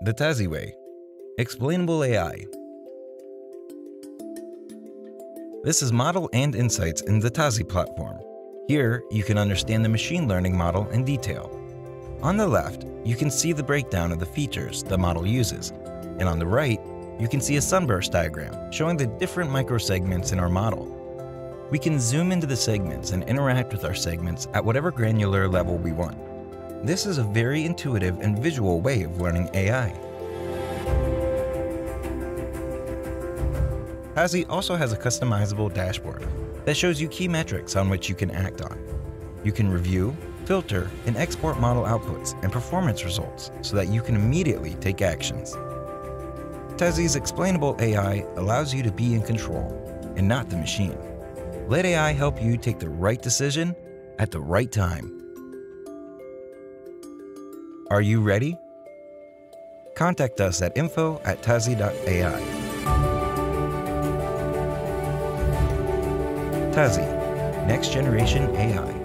The Tazi Way Explainable AI. This is Model and Insights in the Tazi platform. Here, you can understand the machine learning model in detail. On the left, you can see the breakdown of the features the model uses, and on the right, you can see a sunburst diagram showing the different microsegments in our model. We can zoom into the segments and interact with our segments at whatever granular level we want. This is a very intuitive and visual way of learning AI. Tazi also has a customizable dashboard that shows you key metrics on which you can act on. You can review, filter, and export model outputs and performance results so that you can immediately take actions. Tazi's explainable AI allows you to be in control and not the machine. Let AI help you take the right decision at the right time. Are you ready? Contact us at info at tazi.ai. Tazi, Next Generation AI.